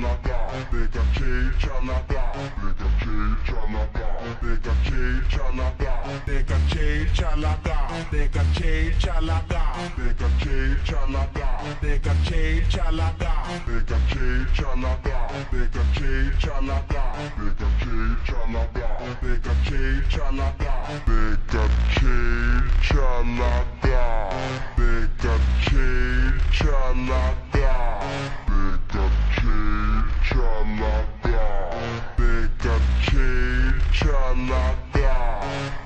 나가 내가 제일 잘 나가 내가 제일 잘 나가 내가 제일 잘 나가 내가 제일 잘 나가 내가 제일 잘 나가 내가 제일 잘 나가 내가 제일 잘 나가 내가 제일 잘 나가 내가 제일 잘 나가 내가 제일 잘 나가 내가 제일 잘 나가 nada.